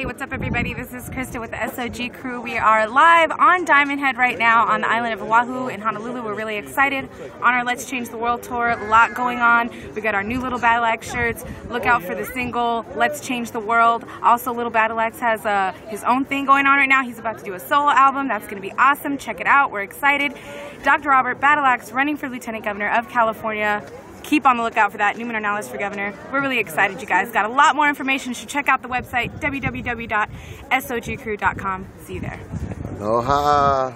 Hey, what's up, everybody? This is Rista with the SOG crew. We are live on Diamond Head right now on the island of Oahu in Honolulu. We're really excited on our Let's Change the World tour. A lot going on. We got our new Little Battle Axe shirts. Look out for the single Let's Change the World. Also, Little Battle Axe has uh, his own thing going on right now. He's about to do a solo album. That's going to be awesome. Check it out. We're excited. Dr. Robert Battle Axe running for Lieutenant Governor of California keep on the lookout for that. Newman Ornelas for governor. We're really excited, you guys. Got a lot more information. You should check out the website, www.sogcrew.com. See you there. Aloha.